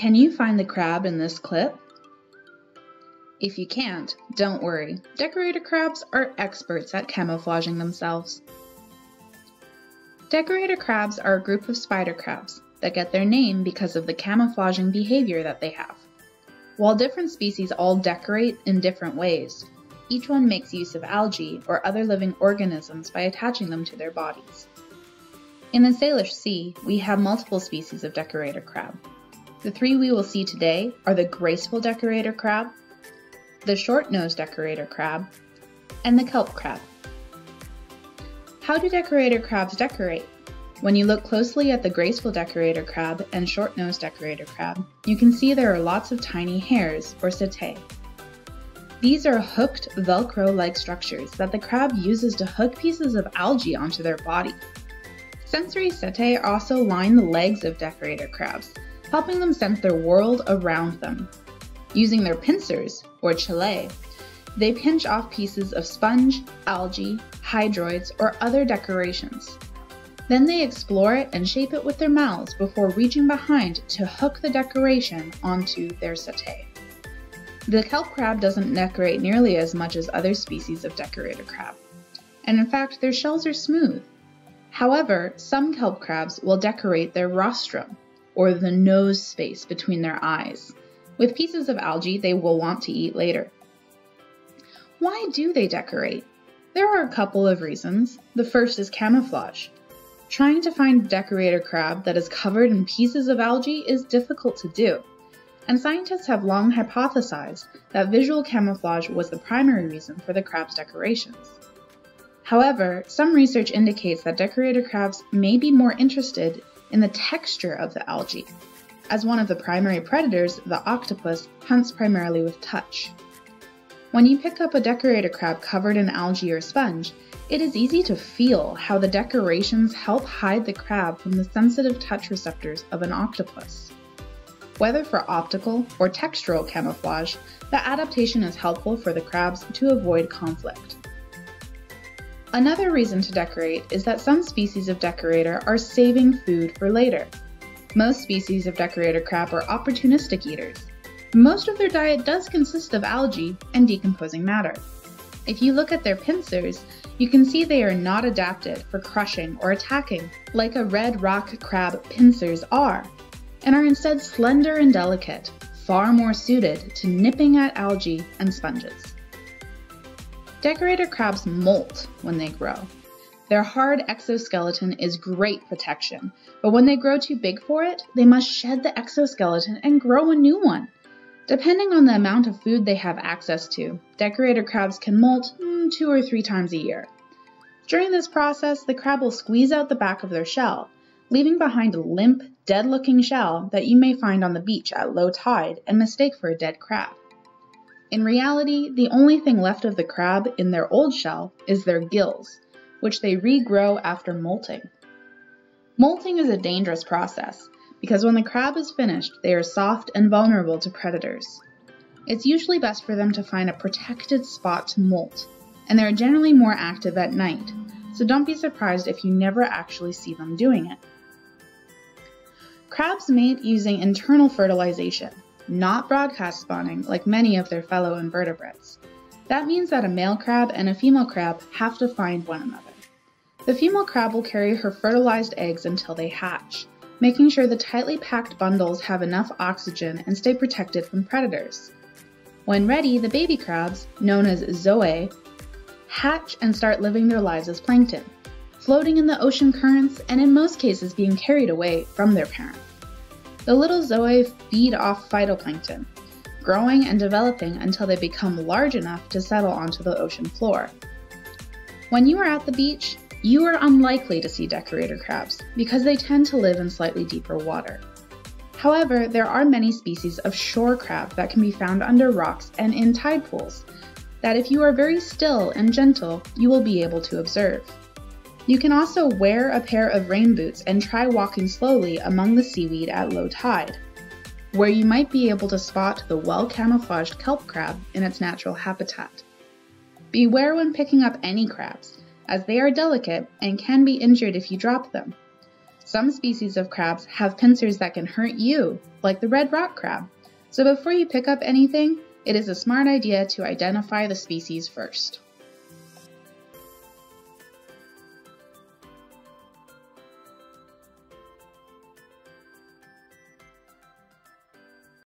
Can you find the crab in this clip? If you can't, don't worry. Decorator crabs are experts at camouflaging themselves. Decorator crabs are a group of spider crabs that get their name because of the camouflaging behavior that they have. While different species all decorate in different ways, each one makes use of algae or other living organisms by attaching them to their bodies. In the Salish Sea, we have multiple species of decorator crab. The three we will see today are the graceful decorator crab, the short-nosed decorator crab, and the kelp crab. How do decorator crabs decorate? When you look closely at the graceful decorator crab and short-nosed decorator crab, you can see there are lots of tiny hairs, or setae. These are hooked Velcro-like structures that the crab uses to hook pieces of algae onto their body. Sensory setae also line the legs of decorator crabs, helping them sense their world around them. Using their pincers, or chelae, they pinch off pieces of sponge, algae, hydroids, or other decorations. Then they explore it and shape it with their mouths before reaching behind to hook the decoration onto their setae. The kelp crab doesn't decorate nearly as much as other species of decorator crab, and in fact their shells are smooth, However, some kelp crabs will decorate their rostrum, or the nose space between their eyes, with pieces of algae they will want to eat later. Why do they decorate? There are a couple of reasons. The first is camouflage. Trying to find decorator crab that is covered in pieces of algae is difficult to do, and scientists have long hypothesized that visual camouflage was the primary reason for the crab's decorations. However, some research indicates that decorator crabs may be more interested in the texture of the algae. As one of the primary predators, the octopus hunts primarily with touch. When you pick up a decorator crab covered in algae or sponge, it is easy to feel how the decorations help hide the crab from the sensitive touch receptors of an octopus. Whether for optical or textural camouflage, the adaptation is helpful for the crabs to avoid conflict. Another reason to decorate is that some species of decorator are saving food for later. Most species of decorator crab are opportunistic eaters. Most of their diet does consist of algae and decomposing matter. If you look at their pincers, you can see they are not adapted for crushing or attacking like a red rock crab pincers are, and are instead slender and delicate, far more suited to nipping at algae and sponges. Decorator crabs molt when they grow. Their hard exoskeleton is great protection, but when they grow too big for it, they must shed the exoskeleton and grow a new one. Depending on the amount of food they have access to, decorator crabs can molt mm, two or three times a year. During this process, the crab will squeeze out the back of their shell, leaving behind a limp, dead looking shell that you may find on the beach at low tide and mistake for a dead crab. In reality, the only thing left of the crab in their old shell is their gills, which they regrow after molting. Molting is a dangerous process because when the crab is finished, they are soft and vulnerable to predators. It's usually best for them to find a protected spot to molt, and they are generally more active at night, so don't be surprised if you never actually see them doing it. Crabs mate using internal fertilization, not broadcast spawning like many of their fellow invertebrates. That means that a male crab and a female crab have to find one another. The female crab will carry her fertilized eggs until they hatch, making sure the tightly packed bundles have enough oxygen and stay protected from predators. When ready, the baby crabs, known as zoe, hatch and start living their lives as plankton, floating in the ocean currents and in most cases being carried away from their parents. The little zoe feed off phytoplankton, growing and developing until they become large enough to settle onto the ocean floor. When you are at the beach, you are unlikely to see decorator crabs because they tend to live in slightly deeper water. However, there are many species of shore crab that can be found under rocks and in tide pools that if you are very still and gentle, you will be able to observe. You can also wear a pair of rain boots and try walking slowly among the seaweed at low tide, where you might be able to spot the well-camouflaged kelp crab in its natural habitat. Beware when picking up any crabs, as they are delicate and can be injured if you drop them. Some species of crabs have pincers that can hurt you, like the red rock crab. So before you pick up anything, it is a smart idea to identify the species first.